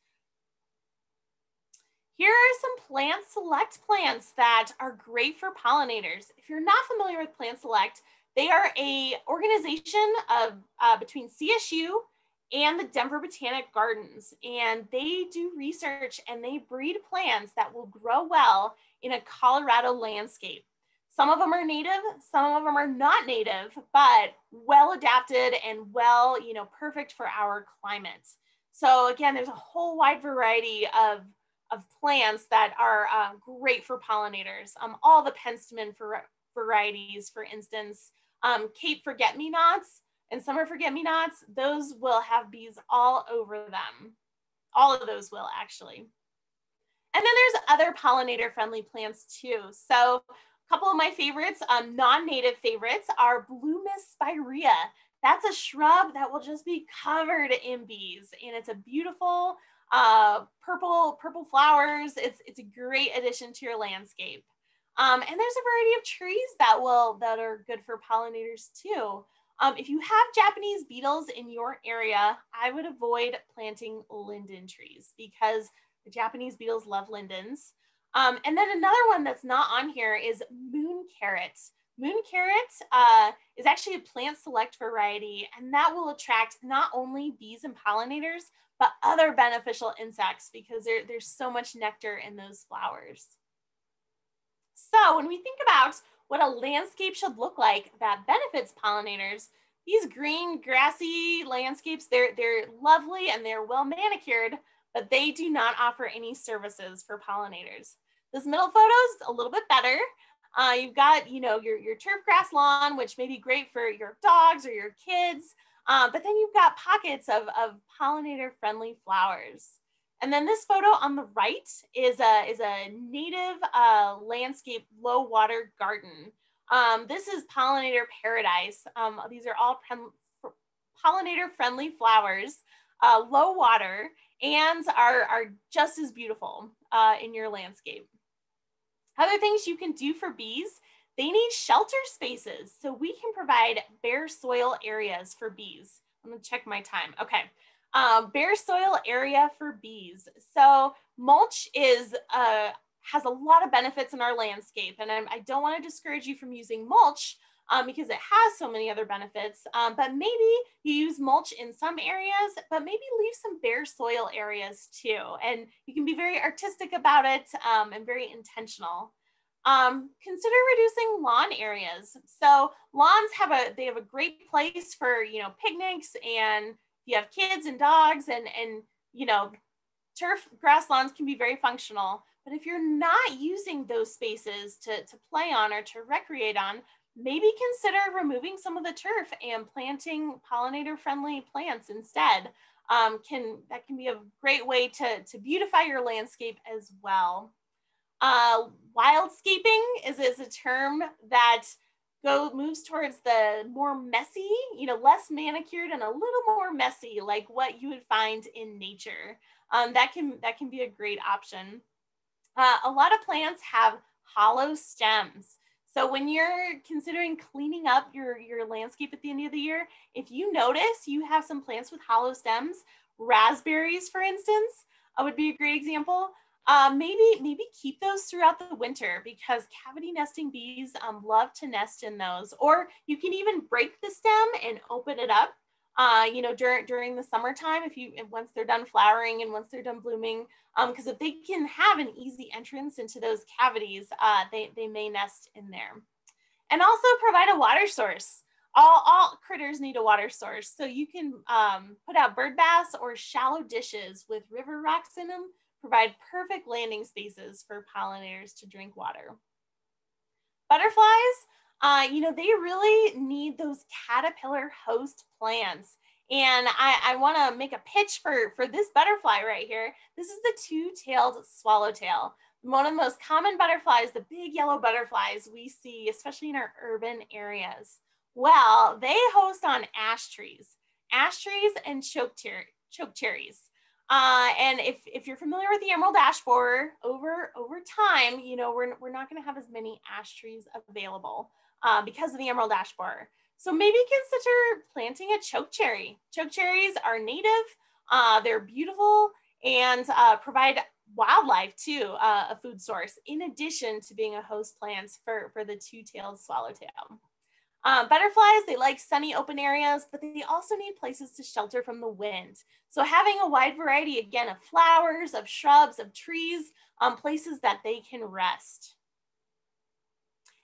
Here are some plant select plants that are great for pollinators. If you're not familiar with plant select, they are a organization of uh, between CSU and the Denver Botanic Gardens, and they do research and they breed plants that will grow well in a Colorado landscape. Some of them are native, some of them are not native, but well adapted and well, you know, perfect for our climate. So again, there's a whole wide variety of, of plants that are uh, great for pollinators. Um, all the penstemon varieties, for instance, um, Cape forget-me-nots and summer forget-me-nots, those will have bees all over them. All of those will actually. And then there's other pollinator friendly plants too. So a couple of my favorites, um, non-native favorites are Blue-mist spirea. That's a shrub that will just be covered in bees and it's a beautiful uh, purple, purple flowers. It's, it's a great addition to your landscape. Um, and there's a variety of trees that will that are good for pollinators too. Um, if you have Japanese beetles in your area, I would avoid planting linden trees because the Japanese beetles love lindens. Um, and then another one that's not on here is moon carrot. Moon carrot uh, is actually a plant select variety, and that will attract not only bees and pollinators, but other beneficial insects because there, there's so much nectar in those flowers. So when we think about what a landscape should look like that benefits pollinators, these green grassy landscapes, they're, they're lovely and they're well manicured, but they do not offer any services for pollinators. This middle photo is a little bit better. Uh, you've got, you know, your, your turf grass lawn, which may be great for your dogs or your kids. Uh, but then you've got pockets of, of pollinator friendly flowers. And then this photo on the right is a, is a native uh, landscape low water garden. Um, this is pollinator paradise. Um, these are all pollinator friendly flowers, uh, low water, and are, are just as beautiful uh, in your landscape. Other things you can do for bees, they need shelter spaces. So we can provide bare soil areas for bees. I'm gonna check my time. Okay. Um, bare soil area for bees. So mulch is uh, has a lot of benefits in our landscape, and I'm, I do not want to discourage you from using mulch um, because it has so many other benefits. Um, but maybe you use mulch in some areas, but maybe leave some bare soil areas too, and you can be very artistic about it um, and very intentional. Um, consider reducing lawn areas. So lawns have a they have a great place for you know picnics and you have kids and dogs and and you know turf grass lawns can be very functional. But if you're not using those spaces to, to play on or to recreate on, maybe consider removing some of the turf and planting pollinator friendly plants instead. Um, can that can be a great way to, to beautify your landscape as well. Uh, wildscaping is, is a term that go moves towards the more messy, you know, less manicured and a little more messy, like what you would find in nature. Um, that can that can be a great option. Uh, a lot of plants have hollow stems. So when you're considering cleaning up your, your landscape at the end of the year, if you notice you have some plants with hollow stems, raspberries, for instance, uh, would be a great example. Uh, maybe maybe keep those throughout the winter because cavity nesting bees um, love to nest in those. Or you can even break the stem and open it up. Uh, you know, during during the summertime, if you once they're done flowering and once they're done blooming, because um, if they can have an easy entrance into those cavities, uh, they they may nest in there. And also provide a water source. All, all critters need a water source. So you can um, put out bird baths or shallow dishes with river rocks in them provide perfect landing spaces for pollinators to drink water. Butterflies, uh, you know, they really need those caterpillar host plants. And I, I want to make a pitch for, for this butterfly right here. This is the two-tailed swallowtail. One of the most common butterflies, the big yellow butterflies we see, especially in our urban areas. Well, they host on ash trees, ash trees and choke, cher choke cherries. Uh, and if, if you're familiar with the emerald ash borer, over over time, you know, we're, we're not going to have as many ash trees available uh, because of the emerald ash borer. So maybe consider planting a choke cherry. Choke cherries are native, uh, they're beautiful, and uh, provide wildlife too, uh, a food source, in addition to being a host plant for, for the two-tailed swallowtail. Um, butterflies, they like sunny open areas, but they also need places to shelter from the wind. So having a wide variety, again, of flowers, of shrubs, of trees, um, places that they can rest.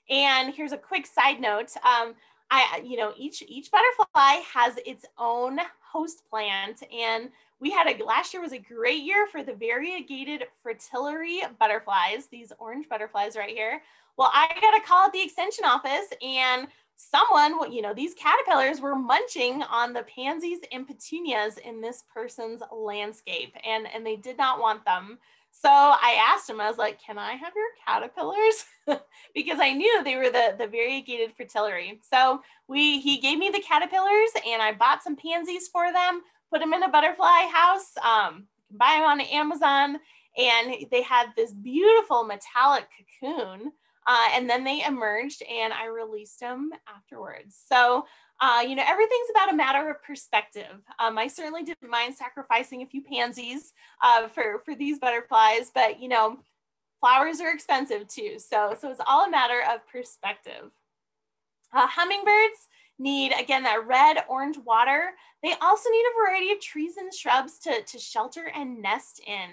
And here's a quick side note. Um, I, you know, each, each butterfly has its own host plant and we had a, last year was a great year for the variegated fritillary butterflies, these orange butterflies right here. Well, I got a call at the extension office and someone, you know, these caterpillars were munching on the pansies and petunias in this person's landscape and, and they did not want them. So I asked him, I was like, can I have your caterpillars? <laughs> because I knew they were the, the variegated fritillary. So we, he gave me the caterpillars and I bought some pansies for them, put them in a butterfly house, um, buy them on Amazon. And they had this beautiful metallic cocoon uh, and then they emerged and I released them afterwards. So Uh, you know, everything's about a matter of perspective. Um, I certainly didn't mind sacrificing a few pansies uh, for, for these butterflies, but you know, flowers are expensive too. So, so it's all a matter of perspective. Uh, hummingbirds need, again, that red orange water. They also need a variety of trees and shrubs to, to shelter and nest in.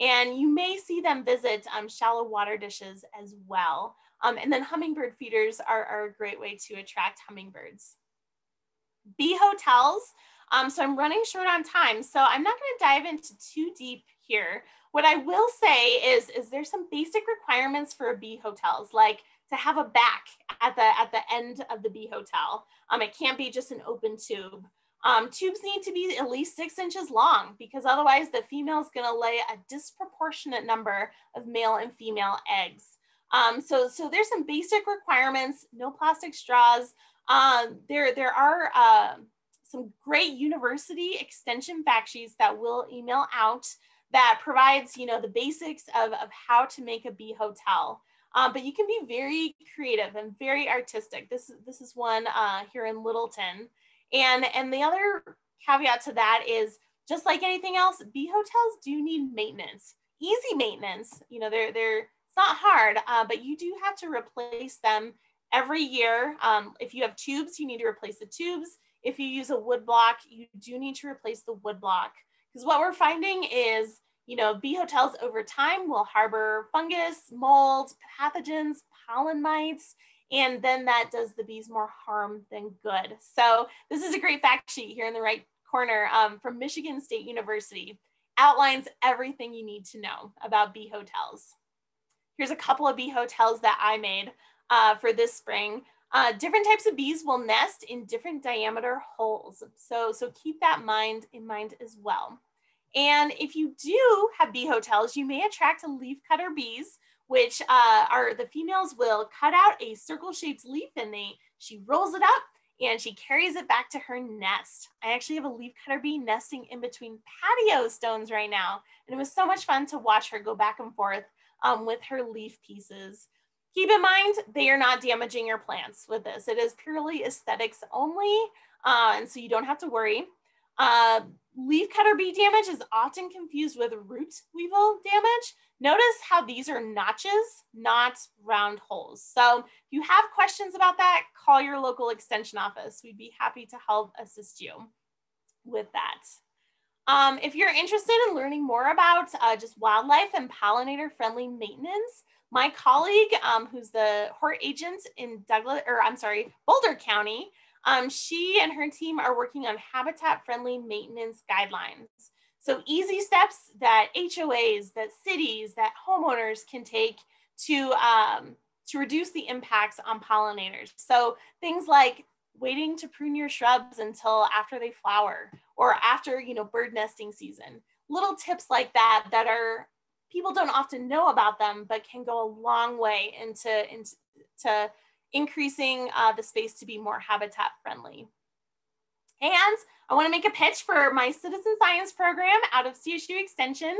And you may see them visit um, shallow water dishes as well. Um, and then hummingbird feeders are, are a great way to attract hummingbirds. Bee hotels. Um, so I'm running short on time, so I'm not going to dive into too deep here. What I will say is, is there's some basic requirements for bee hotels, like to have a back at the at the end of the bee hotel. Um, it can't be just an open tube. Um, tubes need to be at least six inches long because otherwise the female is going to lay a disproportionate number of male and female eggs. Um, so, so there's some basic requirements, no plastic straws. Um, there, there are uh, some great university extension fact sheets that we'll email out that provides, you know, the basics of, of how to make a bee hotel. Um, but you can be very creative and very artistic. This, this is one uh, here in Littleton. And, and the other caveat to that is just like anything else, bee hotels do need maintenance, easy maintenance. You know, they're, they're, it's not hard, uh, but you do have to replace them every year. Um, if you have tubes, you need to replace the tubes. If you use a wood block, you do need to replace the wood block. Because what we're finding is, you know, bee hotels over time will harbor fungus, mold, pathogens, pollen mites, and then that does the bees more harm than good. So this is a great fact sheet here in the right corner um, from Michigan State University. Outlines everything you need to know about bee hotels. Here's a couple of bee hotels that I made uh, for this spring. Uh, different types of bees will nest in different diameter holes. So, so keep that mind in mind as well. And if you do have bee hotels, you may attract leaf cutter bees, which uh, are the females will cut out a circle shaped leaf and they, she rolls it up and she carries it back to her nest. I actually have a leaf cutter bee nesting in between patio stones right now. And it was so much fun to watch her go back and forth um, with her leaf pieces. Keep in mind, they are not damaging your plants with this. It is purely aesthetics only, uh, and so you don't have to worry. Uh, leaf cutter bee damage is often confused with root weevil damage. Notice how these are notches, not round holes. So if you have questions about that, call your local extension office. We'd be happy to help assist you with that. Um, if you're interested in learning more about uh, just wildlife and pollinator friendly maintenance, my colleague, um, who's the hort agent in Douglas, or I'm sorry, Boulder County, um, she and her team are working on habitat friendly maintenance guidelines. So easy steps that HOAs, that cities, that homeowners can take to, um, to reduce the impacts on pollinators. So things like waiting to prune your shrubs until after they flower or after, you know, bird nesting season. Little tips like that that are people don't often know about them, but can go a long way into, into to increasing uh, the space to be more habitat friendly. And I wanna make a pitch for my citizen science program out of CSU Extension.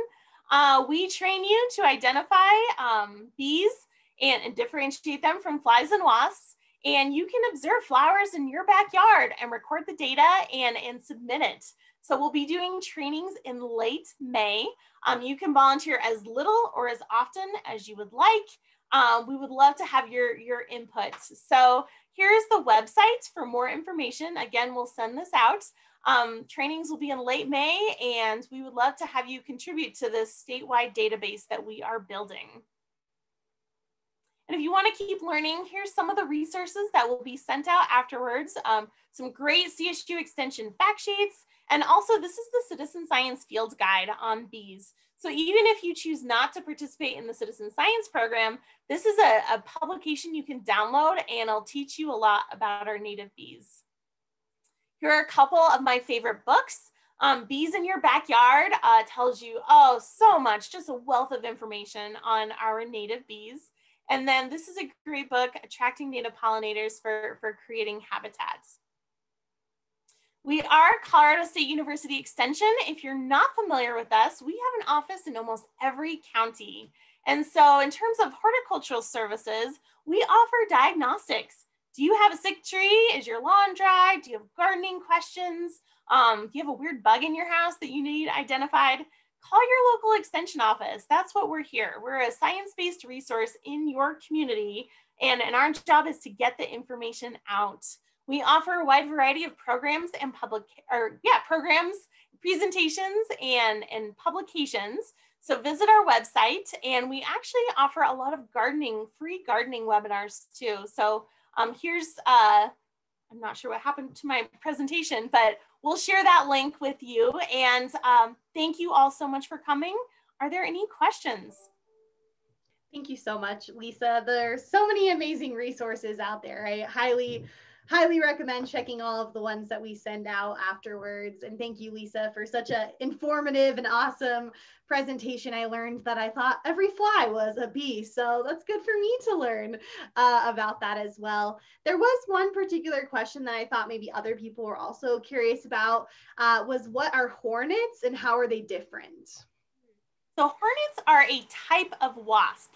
Uh, we train you to identify um, bees and, and differentiate them from flies and wasps. And you can observe flowers in your backyard and record the data and, and submit it. So we'll be doing trainings in late May. Um, you can volunteer as little or as often as you would like. Um, we would love to have your, your input. So here's the website for more information. Again, we'll send this out. Um, trainings will be in late May and we would love to have you contribute to this statewide database that we are building. And if you want to keep learning, here's some of the resources that will be sent out afterwards. Um, some great CSU extension fact sheets, and also this is the Citizen Science Field Guide on bees. So even if you choose not to participate in the citizen science program, this is a, a publication you can download and it'll teach you a lot about our native bees. Here are a couple of my favorite books. Um, Bees in Your Backyard uh, tells you, oh, so much, just a wealth of information on our native bees. And then this is a great book, Attracting Native Pollinators for, for Creating Habitats. We are Colorado State University Extension. If you're not familiar with us, we have an office in almost every county. And so in terms of horticultural services, we offer diagnostics, do you have a sick tree? Is your lawn dry? Do you have gardening questions? Um, do you have a weird bug in your house that you need identified? Call your local extension office. That's what we're here. We're a science-based resource in your community and, and our job is to get the information out. We offer a wide variety of programs and public, or yeah, programs, presentations, and, and publications. So visit our website and we actually offer a lot of gardening, free gardening webinars too. So um, here's, uh, I'm not sure what happened to my presentation, but we'll share that link with you. And um, thank you all so much for coming. Are there any questions? Thank you so much, Lisa. There's so many amazing resources out there. I highly highly recommend checking all of the ones that we send out afterwards. And thank you, Lisa, for such an informative and awesome presentation. I learned that I thought every fly was a bee. So that's good for me to learn uh, about that as well. There was one particular question that I thought maybe other people were also curious about uh, was what are hornets and how are they different? So hornets are a type of wasp.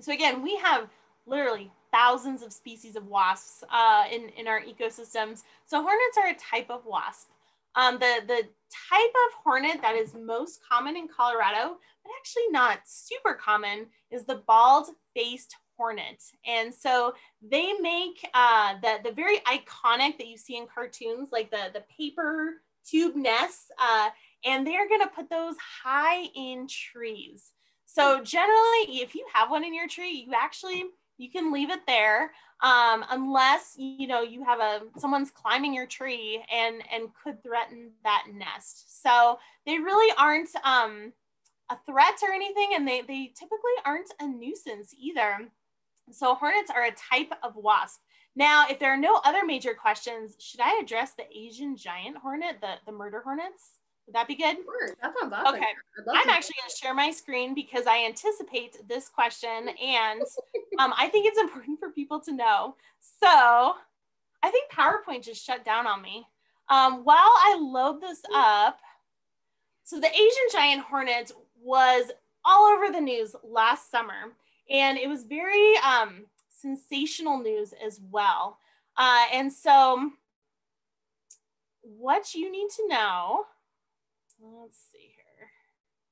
So again, we have literally thousands of species of wasps uh, in, in our ecosystems. So hornets are a type of wasp. Um, the, the type of hornet that is most common in Colorado, but actually not super common, is the bald-faced hornet. And so they make uh, the, the very iconic that you see in cartoons, like the, the paper tube nests, uh, and they're gonna put those high in trees. So generally, if you have one in your tree, you actually you can leave it there um, unless you know you have a someone's climbing your tree and and could threaten that nest. So they really aren't um, a threat or anything and they, they typically aren't a nuisance either. So hornets are a type of wasp. Now if there are no other major questions should i address the asian giant hornet the, the murder hornets would that be good? Sure, that sounds awesome. Okay, I'm actually going to share my screen because I anticipate this question and <laughs> um, I think it's important for people to know. So I think PowerPoint just shut down on me. Um, while I load this up, so the Asian giant hornet was all over the news last summer and it was very um, sensational news as well. Uh, and so what you need to know let's see here.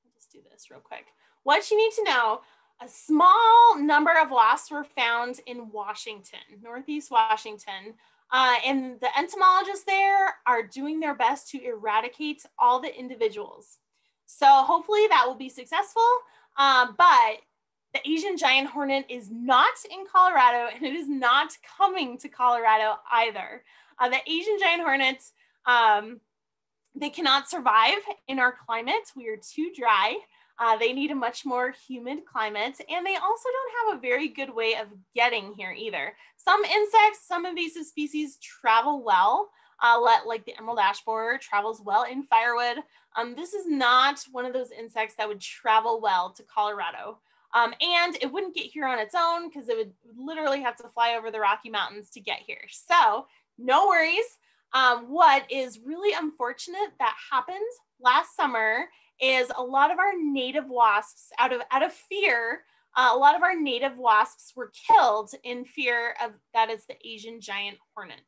I'll just do this real quick. What you need to know, a small number of wasps were found in Washington, Northeast Washington. Uh, and the entomologists there are doing their best to eradicate all the individuals. So hopefully that will be successful. Um, but the Asian giant hornet is not in Colorado and it is not coming to Colorado either. Uh, the Asian giant hornet um, they cannot survive in our climate. We are too dry. Uh, they need a much more humid climate, and they also don't have a very good way of getting here either. Some insects, some invasive species travel well, uh, let, like the emerald ash borer travels well in firewood. Um, this is not one of those insects that would travel well to Colorado. Um, and it wouldn't get here on its own because it would literally have to fly over the Rocky Mountains to get here. So no worries. Um, what is really unfortunate that happened last summer is a lot of our native wasps, out of out of fear, uh, a lot of our native wasps were killed in fear of that is the Asian giant hornet.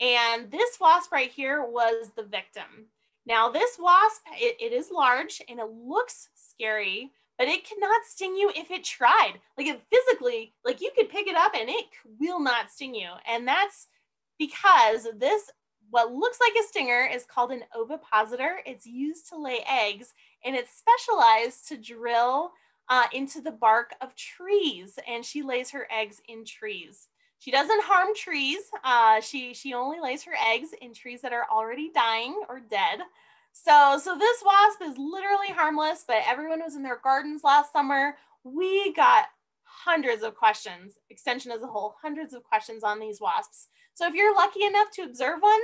And this wasp right here was the victim. Now this wasp, it, it is large and it looks scary, but it cannot sting you if it tried. Like it physically, like you could pick it up and it will not sting you. And that's because this what looks like a stinger is called an ovipositor. It's used to lay eggs and it's specialized to drill uh, into the bark of trees and she lays her eggs in trees. She doesn't harm trees. Uh, she, she only lays her eggs in trees that are already dying or dead. So, so this wasp is literally harmless, but everyone was in their gardens last summer. We got hundreds of questions, extension as a whole, hundreds of questions on these wasps. So if you're lucky enough to observe one,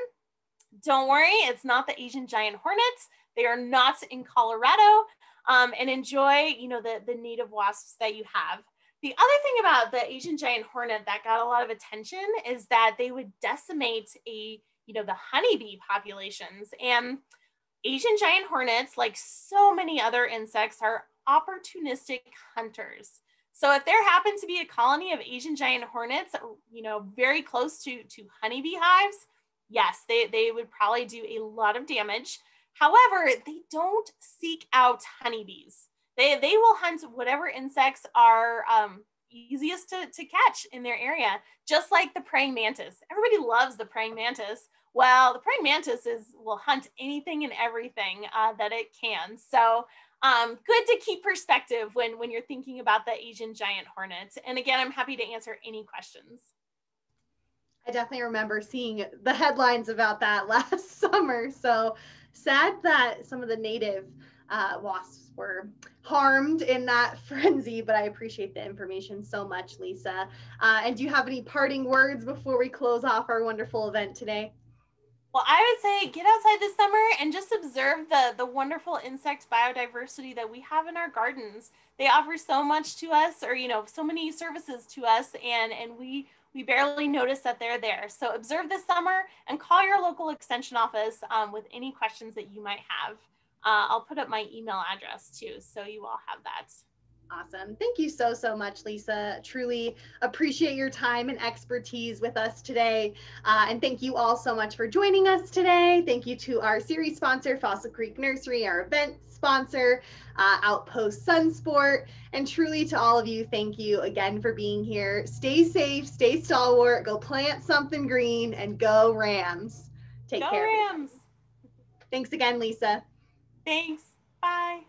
don't worry, it's not the Asian giant hornets. They are not in Colorado um, and enjoy, you know, the, the native wasps that you have. The other thing about the Asian giant hornet that got a lot of attention is that they would decimate a, you know, the honeybee populations. And Asian giant hornets, like so many other insects, are opportunistic hunters. So if there happened to be a colony of Asian giant hornets, you know, very close to, to honeybee hives, yes, they, they would probably do a lot of damage. However, they don't seek out honeybees. They, they will hunt whatever insects are um, easiest to, to catch in their area, just like the praying mantis. Everybody loves the praying mantis. Well, the praying mantis is will hunt anything and everything uh, that it can. So um, good to keep perspective when, when you're thinking about the Asian giant hornet. And again, I'm happy to answer any questions. I definitely remember seeing the headlines about that <laughs> last summer. So sad that some of the native uh, wasps were harmed in that <laughs> frenzy, but I appreciate the information so much, Lisa. Uh, and do you have any parting words before we close off our wonderful event today? Well, I would say get outside this summer and just observe the, the wonderful insect biodiversity that we have in our gardens. They offer so much to us or, you know, so many services to us and, and we, we barely notice that they're there. So observe this summer and call your local extension office um, with any questions that you might have. Uh, I'll put up my email address too, so you all have that. Awesome. Thank you so, so much, Lisa. Truly appreciate your time and expertise with us today. Uh, and thank you all so much for joining us today. Thank you to our series sponsor, Fossil Creek Nursery, our event sponsor, uh, Outpost Sunsport. And truly to all of you, thank you again for being here. Stay safe, stay stalwart, go plant something green, and go Rams. Take go care. Rams. Thanks again, Lisa. Thanks. Bye.